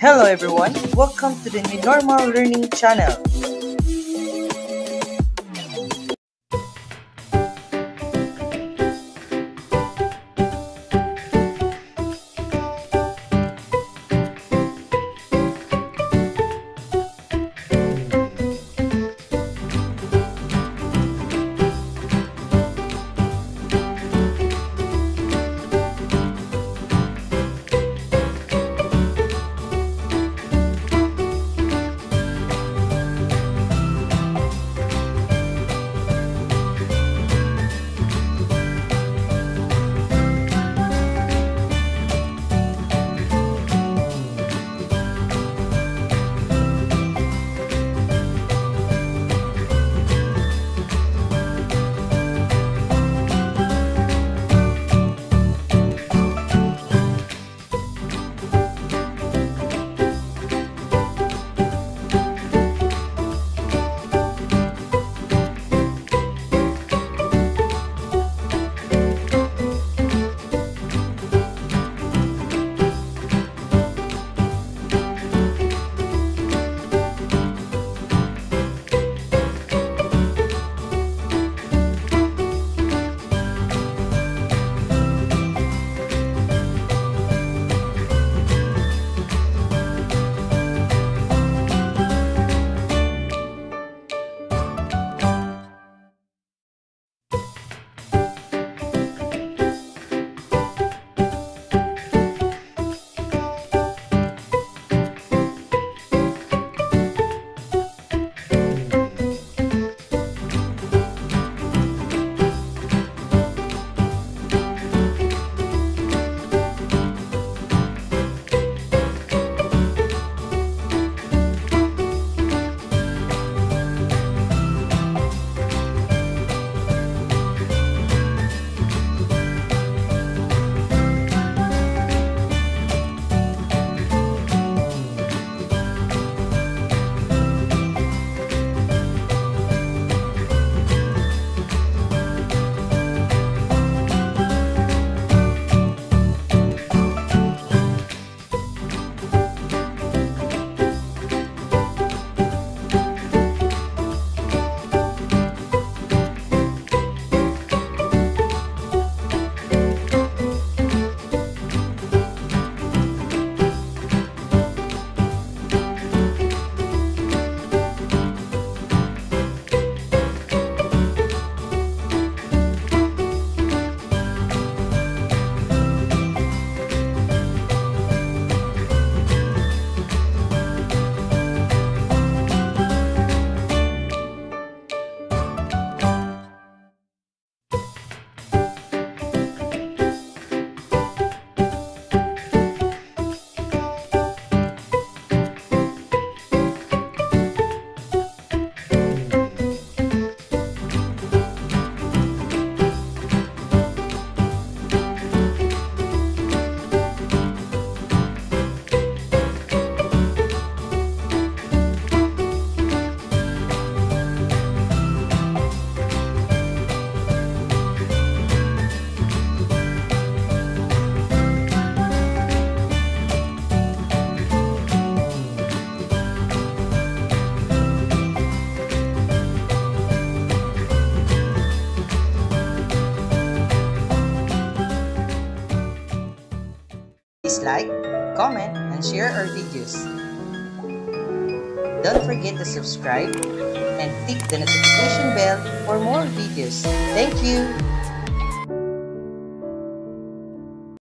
Hello everyone, welcome to the New Normal Learning Channel. Please like, comment, and share our videos. Don't forget to subscribe and click the notification bell for more videos. Thank you!